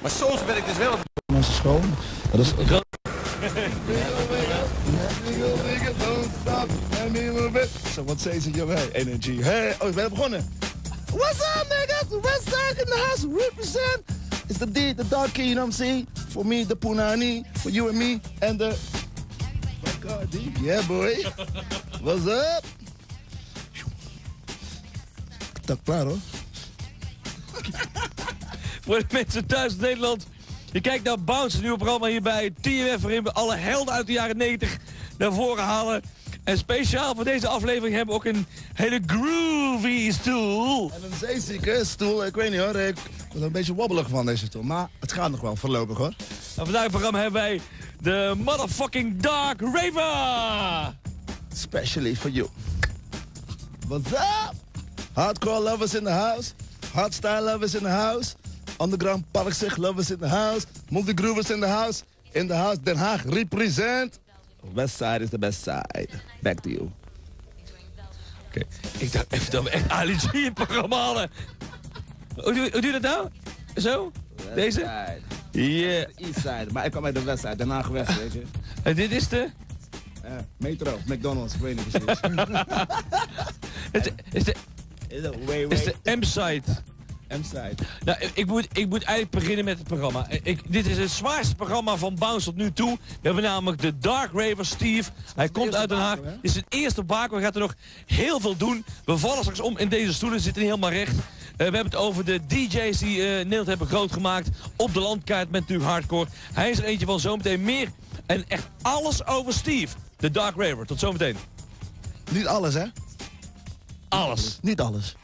Maar soms ben ik dus wel... Onze school. Dat is... So what says in your energy? Hey, oh, we zijn begonnen. What's up, niggas? West side in the house, represent. It's the D, the dark key, you know what I'm saying? For me, the Punani. For you and me, and the... Bacardi. Yeah, boy. What's up? Dat klaar, hoor. Voor de mensen thuis in Nederland. Je kijkt naar Bounce, een nieuwe programma hier bij TMF... waarin we alle helden uit de jaren 90 naar voren halen. En speciaal voor deze aflevering hebben we ook een hele groovy stoel. En een zeezieke stoel, ik weet niet hoor. Ik er een beetje wobbelig van deze stoel. Maar het gaat nog wel voorlopig hoor. En vandaag het programma hebben wij de motherfucking Dark Raver. Especially for you. What's up? Hardcore lovers in the house. Hardstyle lovers in the house. Underground Parkzeg lovers in the house. Multigroovers in the house. In the house Den Haag represent. West side is the best side. Back to you. Oké, ik dacht even dat we echt Ali G in programma hadden. Hoe doe, hoe doe je dat nou? Zo? Deze? Yeah. East side. Maar ik kom uit de West side. Den Haag West, weet je. En dit is de? Eh, metro, McDonald's, ik weet niet precies. Het, is de, is is de M-side. M-side. Nou, ik moet, ik moet eigenlijk beginnen met het programma. Ik, dit is het zwaarste programma van Bounce tot nu toe. We hebben namelijk de Dark Raver Steve. Hij komt uit Den Haag. Dit is het eerste Baco. Hij gaat er nog heel veel doen. We vallen straks om in deze stoelen. Zitten niet helemaal recht. Eh, we hebben het over de DJ's die eh Nederland hebben groot gemaakt. Op de landkaart met natuurlijk hardcore. Hij is er eentje van zometeen meer. En echt alles over Steve. De Dark Raver. Tot zometeen. Niet alles, hè? Alles. Niet alles.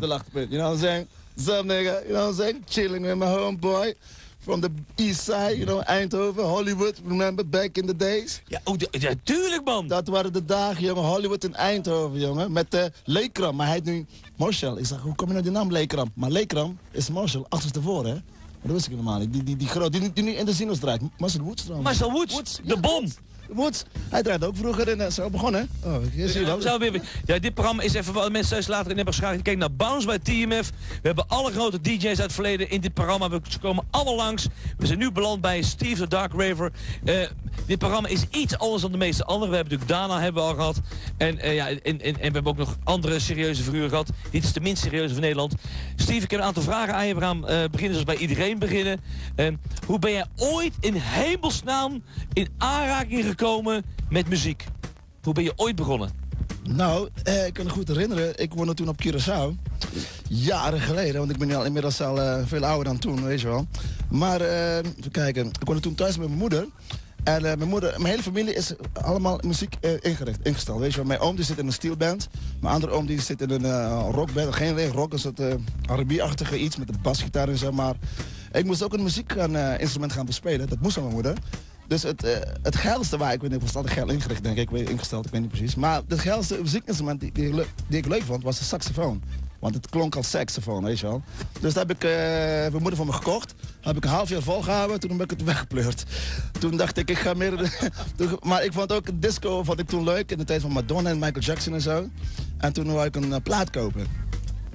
De lachtpunt. You know what I'm saying? What's up, nigga? You know what I'm saying? Chilling with my homeboy. From the east side, you know, Eindhoven, Hollywood. Remember, back in the days? Ja, oh, ja, tuurlijk, man. Dat waren de dagen, jongen. Hollywood in Eindhoven, jongen. Met uh, Leekram. Maar hij heet nu Marshall. Ik zeg, hoe kom je nou die naam Leekram? Maar Leekram is Marshall achterstevoren, hè? Maar dat wist ik helemaal niet. Die, die, die groot, die, die nu in de Zinos draait. Marcel Woods trouwens. Marcel Woods, Woods, de bom. Woods. Hij draaide ook vroeger in, uh, zo begonnen? Oh, je. Zo weer- Ja, dit programma is even wat mensen thuis later in hebben geschakeld. Kijk naar Bounce bij TMF. We hebben alle grote DJ's uit het verleden in dit programma. We ze komen allemaal langs. We zijn nu beland bij Steve the Dark Raver. Eh, dit programma is iets anders dan de meeste andere. We hebben natuurlijk Dana hebben we al gehad. En, eh, ja, en, en, en we hebben ook nog andere serieuze figuren gehad. Dit is de minst serieuze van Nederland. Steve, ik heb een aantal vragen aan je. We gaan eh, beginnen zoals bij iedereen beginnen. Eh, hoe ben jij ooit in hemelsnaam in aanraking gekomen met muziek? Hoe ben je ooit begonnen? Nou, eh, ik kan me goed herinneren. Ik woonde toen op Curaçao. Jaren geleden, want ik ben al inmiddels al eh, veel ouder dan toen, weet je wel. Maar, eh, even kijken. Ik woonde toen thuis met mijn moeder. En eh, mijn moeder, mijn hele familie is allemaal muziek ingericht, ingesteld. Weet je wel. Mijn oom die zit in een steelband. Mijn andere oom die zit in een rockband. Geen alleen rock, een soort R&B-achtige iets met een basgitaar en zo. Maar ik moest ook een muziekinstrument gaan bespelen. Dat moest van mijn moeder. Dus het, eh, het geilste waar, ik weet niet, het altijd geil ingericht denk ik, ik ingesteld, ik weet niet precies. Maar het geilste muziekinstrument die, die, ik leuk- vond, was de saxofoon. Want het klonk als saxofoon, weet je wel. Dus daar heb ik, eh mijn moeder van me gekocht. Heb ik een half jaar volgehouden, toen heb ik het weggepleurd. Toen dacht ik, ik ga meer... maar ik vond ook disco vond ik toen leuk, in de tijd van Madonna en Michael Jackson en zo. En toen wou ik een eh, plaat kopen.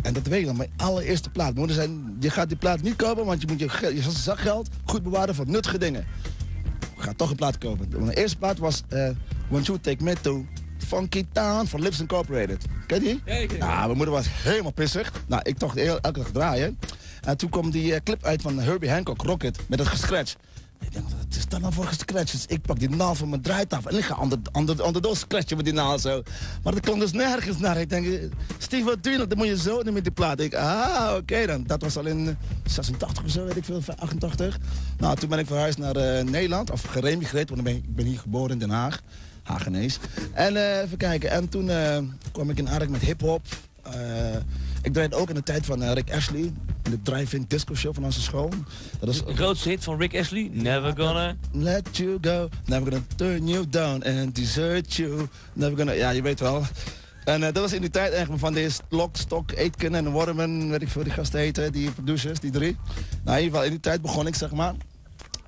En dat weet ik nog, mijn allereerste plaat. Mijn moeder zei, je gaat die plaat niet kopen, want je moet je, je zakgeld goed bewaren voor nuttige dingen. Ik ga toch een plaat kopen. Mijn eerste plaat was uh, Won't You Take Me To Funky Town van Lips Incorporated. Ken je die? Ja, ik ken. Nou, mijn moeder was helemaal pissig. Nou, ik toch heel, elke dag draaien. En toen kwam die eh, clip uit van Herbie Hancock, Rocket, met het gescratch. Ik denk, wat is dat nou voor gescratch? Dus ik pak die naald van mijn draaitafel en ik ga onder, onder, scratchen met die naald zo. Maar dat klonk dus nergens naar. Ik denk, Steve, wat doe? Dan moet je zo met die plaat. Ik, ah, oké dan. Dat was al in eh, 86 of zo, weet ik veel, 88. Nou, toen ben ik verhuisd naar eh, Nederland, of geremigreerd, want ik ben, ik ben hier geboren in Den Haag. Hagenees. En eh, even kijken, en toen eh, kwam ik in aanraking met hip-hop. Ik draaide ook in de tijd van Rick Ashley, in de drive-in disco show van onze school. Dat is De grootste hit van Rick Ashley, Never Gonna... Let you go, never gonna turn you down and desert you. Never gonna, ja, je weet wel. En eh, dat was in die tijd eigenlijk van deze Lock, Stock, Aitken en Wormen, weet ik veel, die gasten heten, die producers, die drie. Nou, in ieder geval, in die tijd begon ik, zeg maar.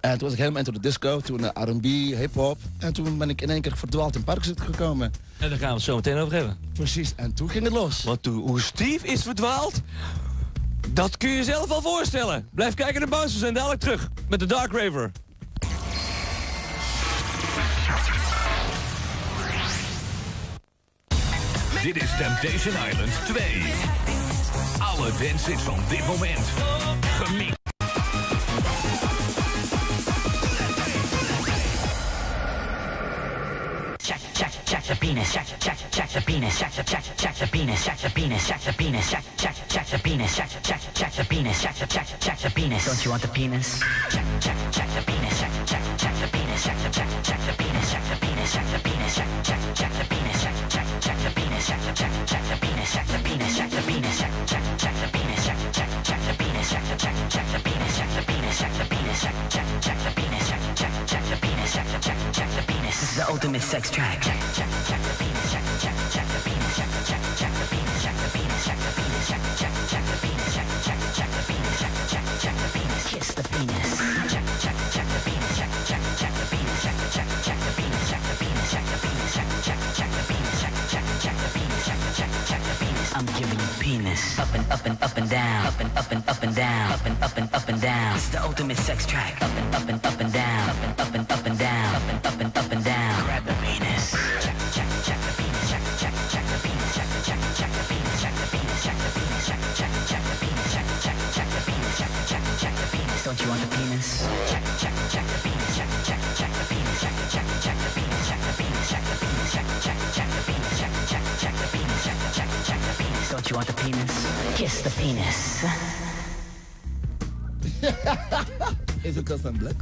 En toen was ik helemaal into de disco, toen uh, R&B, hip-hop. En toen ben ik in één keer verdwaald in Parkzit gekomen. En daar gaan we het zo meteen over hebben. Precies, en toen ging het los. Want toen, hoe Steve is verdwaald, dat kun je jezelf wel voorstellen. Blijf kijken naar Bounce, we zijn dadelijk terug met de Dark Raver. Dit is Temptation Island 2. Alle dances van dit moment. Gemixt. Penis, check, check, check the penis, check, check, check the penis, check the penis, check the penis, check, check, check the penis, check, check, check the penis, check, check, check the penis. Don't you want the penis? Check, check, check the penis, check, check, check the penis, check, check, check the penis, check the penis, check the penis, check, check, check the penis, check, check, check the penis, check, check, check the penis, check the penis, check the penis, check, check, check the penis, check, check, check the penis, check, check, check the penis, check the penis, check the penis, check, check, check the penis, check, check, check the penis, check, check, check the penis. This is the ultimate sex track. Check, check, check I'm giving you penis. Up and up and up and down. Up and up and up and down. Up and up and up and down. It's the ultimate sex track. Up and up and up and down. Don't you want the penis? Kiss the penis. Is het Custom Black?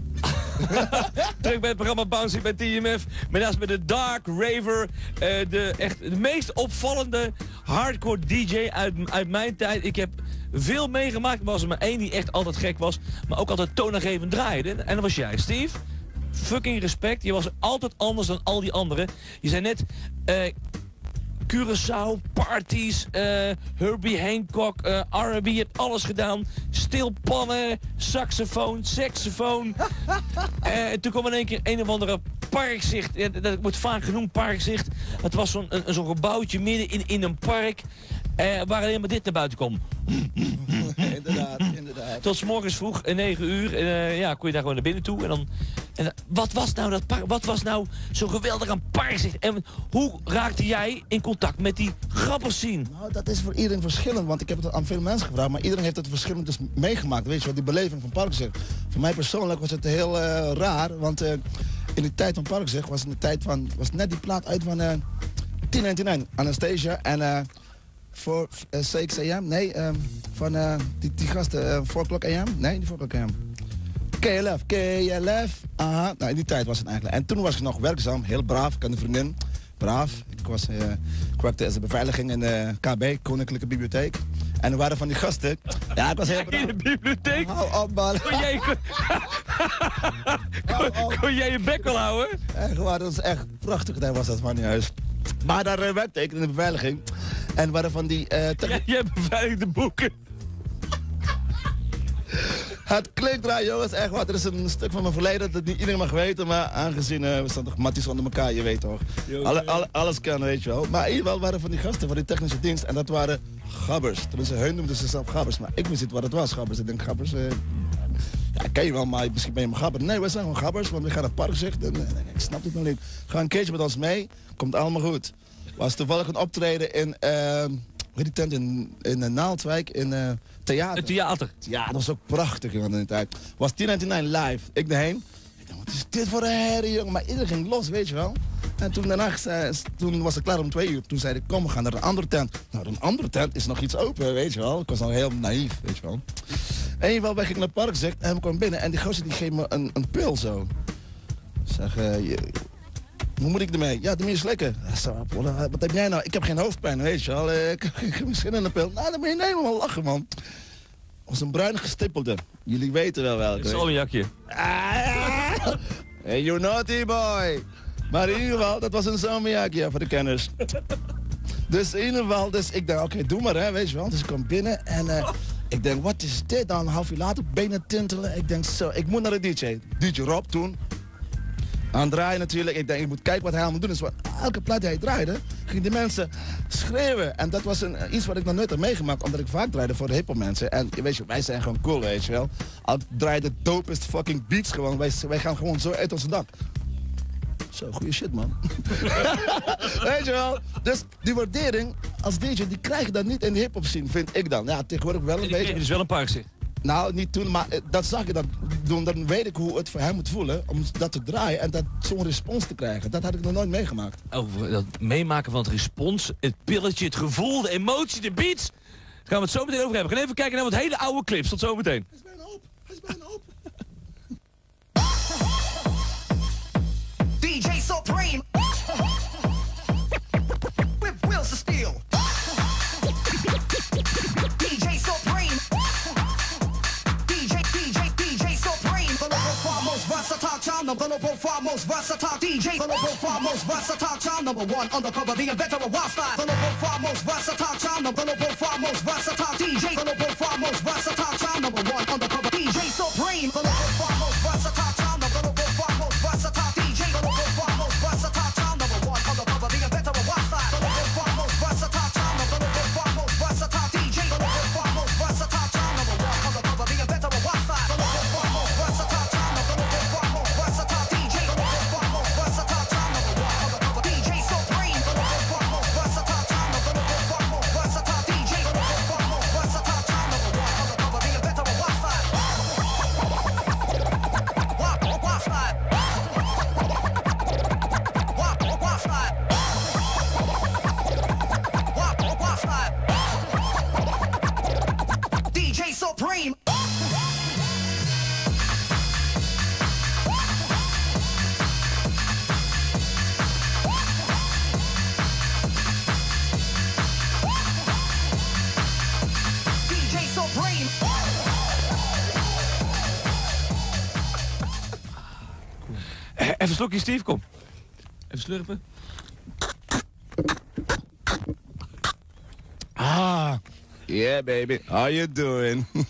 Terug bij het programma Bouncy bij TMF. Met naast met de Dark Raver. eh, de, echt de meest opvallende hardcore DJ uit, uit mijn tijd. Ik heb veel meegemaakt. Er was er maar één die echt altijd gek was. Maar ook altijd toonaangevend draaide. En dat was jij, Steve. Fucking respect. Je was altijd anders dan al die anderen. Je zei net... eh Curaçao, parties, eh, Herbie Hancock, eh R&B, je hebt alles gedaan. Stilpannen, saxofoon, saxofoon. Eh, en toen kwam in één keer een of andere parkzicht. Ja, dat wordt vaak genoemd parkzicht. Het was zo'n gebouwtje midden in, in een park. waar alleen maar dit naar buiten kwam. inderdaad. Tot 's morgens vroeg, eh, 9 uur, eh, ja, kon je daar gewoon naar binnen toe. En dan, en, wat was nou dat park? Wat was nou zo geweldig aan parkzicht? En hoe raakte jij in contact met die grappelscene? Nou, dat is voor iedereen verschillend, want ik heb het aan veel mensen gevraagd, maar iedereen heeft het verschillend dus meegemaakt. Weet je wat, die beleving van Parkzicht. Voor mij persoonlijk was het heel eh, raar, want eh, in de tijd van Parkzicht was in de tijd van, was net die plaat uit van eh 1099, Anastasia en eh voor eh, 6 AM, nee, ehm, van eh, die, die gasten, eh 4 o'clock AM, nee, die 4 o'clock AM. KLF, KLF, aha, nou in die tijd was het eigenlijk. En toen was ik nog werkzaam, heel braaf, ik had een vriendin, braaf. Ik was, eh, ik werkte als de beveiliging in de KB, Koninklijke Bibliotheek. En er waren van die gasten, ja, ik was heel braaf. In de bibliotheek? Hou op, man. Kon jij, kon, kon, kon jij je bek wel houden? Echt waar, dat is echt prachtig. Daar was dat van die huis. Maar daar eh, werkte ik in de beveiliging. En waren van die... eh, techni- Jij, jij beveiligde boeken. Het klinkt raar, jongens. Echt wat. Er is een stuk van mijn verleden dat niet iedereen mag weten. Maar aangezien eh, we staan toch matties onder elkaar, je weet toch. Alle, alle- alles kan, weet je wel. Maar in ieder geval waren van die gasten van die technische dienst. En dat waren gabbers. Tenminste, hun noemden zichzelf gabbers. Maar ik wist niet wat het was, gabbers. Ik denk, gabbers... eh, ja, ken je wel, maar misschien ben je mijn gabber. Nee, wij zijn gewoon gabbers, want we gaan naar het park zegt. En, ik snap het nog niet. Ga een keertje met ons mee. Komt allemaal goed. Was toevallig een optreden in... eh, heet die tent? In, in eh, Naaldwijk, in eh theater. Het theater. Ja, dat was ook prachtig, jongen, in die tijd. Was 1099 live. Ik erheen. Ik dacht, wat is dit voor een herrie, jongen? Maar iedereen ging los, weet je wel. En toen daarna, toen was het klaar om twee uur. Toen zei ik, kom, we gaan naar een andere tent. Nou, een andere tent is nog iets open, weet je wel. Ik was nog heel naïef, weet je wel. En in ieder geval, wij gingen naar het park, zegt, en we kwamen binnen. En die gozer die geeft me een, een pil zo. Ik Zeg, eh, je- hoe moet ik ermee? Ja, je slikken. Ik zeg, Wat heb jij nou? Ik heb geen hoofdpijn, weet je wel. Eh, Ik heb in een pil. Nou, dan moet je man. Lachen, man was een bruin gestippelde. Jullie weten wel welke. Salmiakje. Ah, hey, you naughty boy. Maar in ieder geval, dat was een salmiak, ja, voor de kenners. Dus in ieder geval, dus ik dacht, oké, doe maar, hè, weet je wel. Dus ik kom binnen en eh, ik denk, wat is dit dan? Een half uur later, benen tintelen. Ik denk, zo, ik moet naar de DJ. DJ Rob toen. Aan het draaien natuurlijk. Ik denk, ik moet kijken wat hij allemaal doen. Dus elke plaat die hij draaide, gingen de mensen schreeuwen. En dat was een, eh, iets wat ik nog nooit heb meegemaakt. Omdat ik vaak draaide voor de hiphop mensen. En weet je, wij zijn gewoon cool, weet je wel. Al draaide dopest fucking beats gewoon. Wij, wij gaan gewoon zo uit ons dak. Zo, goede shit, man. weet je wel? Dus die waardering als DJ, die krijg je dan niet in de hip-hop scene, vind ik dan. Ja, tegenwoordig wel En een beetje. je dus wel een parkzicht. Nou, niet toen, maar eh, dat zag ik dat doen. Dan weet ik hoe het voor hem moet voelen om dat te draaien en dat zo'n respons te krijgen. Dat had ik nog nooit meegemaakt. Over dat meemaken van het respons, het pilletje, het gevoel, de emotie, de beats. Daar gaan we het zo meteen over hebben. Gaan even kijken naar wat hele oude clips. Tot zometeen. Hij is bijna op. Hij is bijna op. far most versatile child, number one undercover, the inventor of wild style. The local far most versatile child, the global een slokje, Steve, kom. Even slurpen. Ah, yeah baby, how you doing?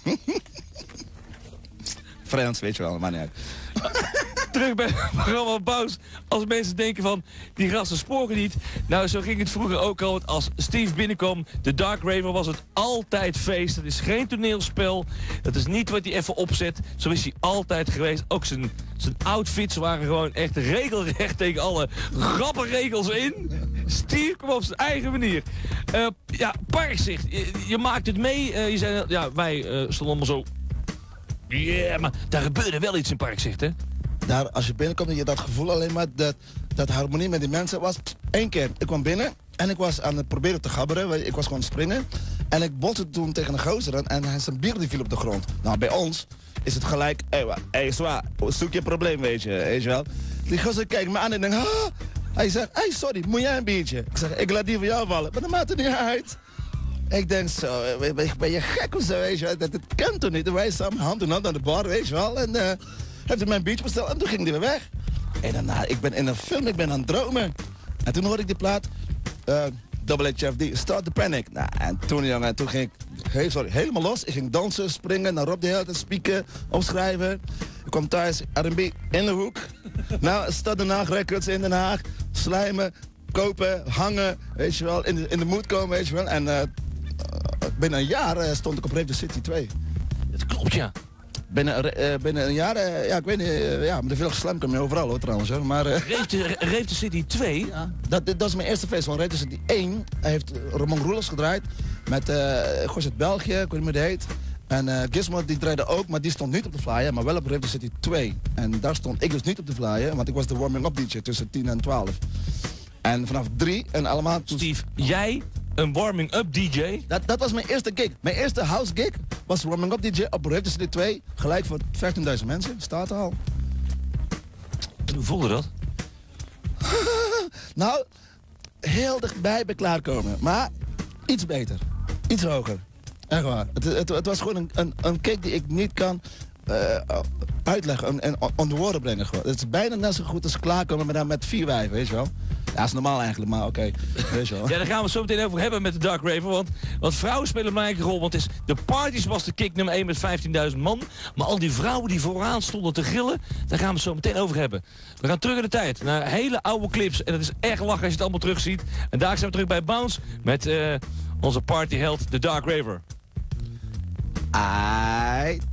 Frans, weet je wel, maar niet uit. Terug bij het programma Bouws. Als mensen denken van, die gasten sporen niet. Nou, zo ging het vroeger ook al. Als Steve binnenkwam, de Dark Raver, was het altijd feest. Het is geen toneelspel. Dat is niet wat hij even opzet. Zo is hij altijd geweest. Ook zijn, zijn outfits waren gewoon echt regelrecht tegen alle rappenregels in. Steve kwam op zijn eigen manier. Eh, ja, parkzicht. Je, je maakt het mee. Eh, je zei, ja, wij eh, stonden allemaal zo... Ja, maar daar gebeurde wel iets in parkzicht, hè? Daar, als je binnenkomt, heb je dat gevoel alleen maar dat, dat harmonie met die mensen was. Eén keer, ik kwam binnen en ik was aan het proberen te gabberen. Ik was gewoon springen. En ik botste toen tegen een gozer en zijn bier die viel op de grond. Nou, bij ons is het gelijk, hé, hey, zwaar, zoek je probleem, weet je, weet je wel. Die gozer kijkt me aan en denkt, ah. Hij zegt, hey, sorry, moet jij een biertje? Ik zeg, ik laat die van jou vallen, maar dat maakt het niet uit. Ik denk zo, ben, je gek of zo, weet je wel? Dat, dat kan toch niet? En wij samen hand in hand aan de bar, weet je wel. En eh heeft hij mijn biertje besteld en toen ging hij weer weg. En daarna, ik ben in een film, ik ben aan het dromen. En toen hoorde ik die plaat, eh Double HFD, Start the Panic. Nou, en toen, jongen, toen ging ik sorry, helemaal los. Ik ging dansen, springen, naar Rob de Held, spieken, opschrijven. Ik kwam thuis, R&B in de hoek. nou, Stad Den Haag Records in Den Haag. Slijmen, kopen, hangen, weet je wel. In de, in de mood komen, weet je wel. En eh, eh, binnen een jaar stond ik op the City 2. Het klopt, ja. Binnen, eh, binnen een jaar, eh, ja, ik weet niet, eh, ja, met de veel geslam kom je overal hoor trouwens. Hoor. Maar City 2. ja, dat, dat is mijn eerste feest van Rate City 1. Hij heeft Ramon Roelers gedraaid met uh, België, ik weet niet meer hoe die heet. En eh, Gizmo die draaide ook, maar die stond niet op de flyer, maar wel op Rave City 2. En daar stond ik dus niet op de flyer, want ik was de warming-up DJ tussen 10 en 12. En vanaf 3 en allemaal... Steve, jij een warming-up DJ. Dat, dat was mijn eerste gig. Mijn eerste house gig was warming-up DJ op Rave City 2. Gelijk voor 15.000 mensen, staat er al. Hoe voelde dat? Nou, heel dichtbij bij klaarkomen. Maar iets beter. Iets hoger. Echt waar. Het, het, het was gewoon een, een, een cake die ik niet kan eh, uitleggen en, en onder woorden brengen. Gewoon. Het is bijna net zo goed als klaarkomen, maar dan met vier wijven, weet je wel. Ja, dat is normaal eigenlijk, maar oké. Wel. Ja, daar gaan we het zo meteen over hebben met de Dark Raver. Want, want vrouwen spelen een belangrijke rol. Want is, de parties was de kick nummer 1 met 15.000 man. Maar al die vrouwen die vooraan stonden te gillen, daar gaan we het zo meteen over hebben. We gaan terug in de tijd naar hele oude clips. En het is echt lachen als je het allemaal terugziet. En daar zijn we terug bij Bounce met eh, onze partyheld, de Dark Raver. Ai.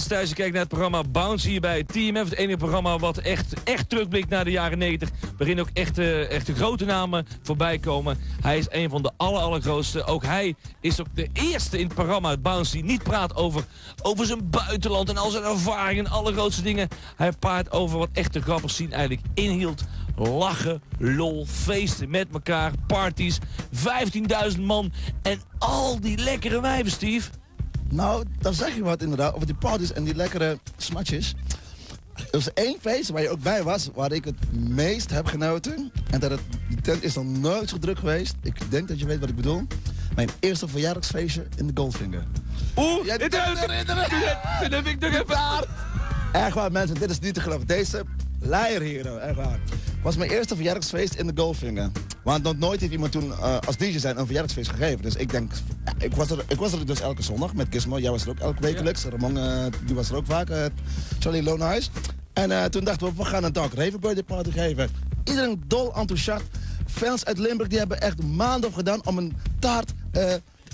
Mensen thuis, je kijkt naar het programma Bounce hier bij TMF. Het enige programma wat echt, echt terugblikt naar de jaren 90. Waarin ook echte, echte grote namen voorbij komen. Hij is een van de aller, allergrootste. Ook hij is ook de eerste in het programma, het Bounce, die niet praat over, over zijn buitenland en al zijn ervaringen en allergrootste dingen. Hij praat over wat echte grappig zien eigenlijk inhield. Lachen, lol, feesten met elkaar, parties, 15.000 man en al die lekkere wijven, Steve. Nou, dan zeg je wat inderdaad, over die parties en die lekkere smatjes. Er was één feest waar je ook bij was, waar ik het meest heb genoten. En dat het, die tent is nog nooit zo druk geweest. Ik denk dat je weet wat ik bedoel. Mijn eerste verjaardagsfeestje in de Goldfinger. Oeh, Ja, dit, heb, ik nog even... Echt waar mensen, dit is niet te geloven. Deze leier hier, nou, echt waar. Was mijn eerste verjaardagsfeest in de Goldfinger. Want nog nooit heeft iemand toen eh, als DJ zijn een verjaardagsfeest gegeven. Dus ik denk, ik was, er, ik was er dus elke zondag met Gizmo. Jij was er ook elke wekelijks. Ramon, eh, die was er ook vaak. eh, Charlie Loonhuis. En toen dachten we, we gaan een Dark Raven birthday party geven. Iedereen dol enthousiast. Fans uit Limburg die hebben echt maanden op gedaan om een taart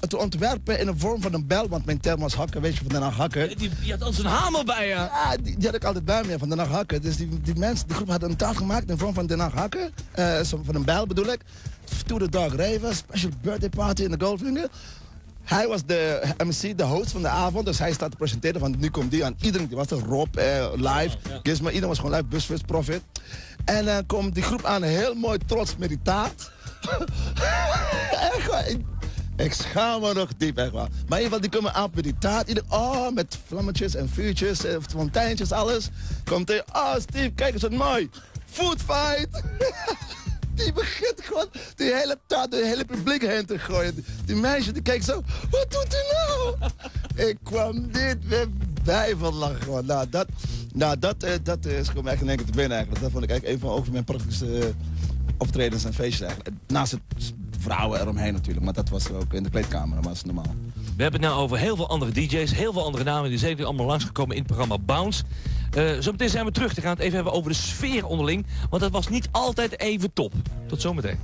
te ontwerpen in de vorm van een bel. Want mijn term was hakken, weet je, van Den Haag hakken. Die, die had al zijn hamer bij je. Ja, die, die had ik altijd bij me, van Den Haag Hakken. Dus die, die mensen, die groep had een taart gemaakt in vorm van Den Haag Hakken. Zo van een bijl bedoel ik. To the Dog Raven, special birthday party in de Goldfinger. Hij was de MC, de host van de avond. Dus hij staat te presenteren van nu komt die aan iedereen. Die was er, Rob, eh, live, Gizmo, iedereen was gewoon live, Busfus, Profit. En dan komt die groep aan, heel mooi trots met die taart. Ik, schaam me nog diep, echt. Maar in ieder geval, die komen aan met die taart. Ieder, oh, met vlammetjes en vuurtjes, en fonteintjes, alles. Komt hij, oh Steve, kijk eens wat mooi. Food fight. Die begint gewoon die hele taart, de hele publiek heen te gooien. Die meisje die keek zo, wat doet hij nou? ik kwam dit weer bij van lachen gewoon. Nou, dat, nou, dat, eh, dat is gewoon echt in één keer te binnen eigenlijk. Dat vond ik eigenlijk een van ook mijn prachtigste eh, optredens en feestjes eigenlijk. Naast het vrouwen eromheen natuurlijk, maar dat was ook in de kleedkamer, was normaal. We hebben het nou over heel veel andere DJ's, heel veel andere namen. Die nu allemaal langsgekomen in het programma Bounce. Eh zometeen zijn we terug. Dan gaan het even hebben over de sfeer onderling. Want dat was niet altijd even top. Tot zometeen.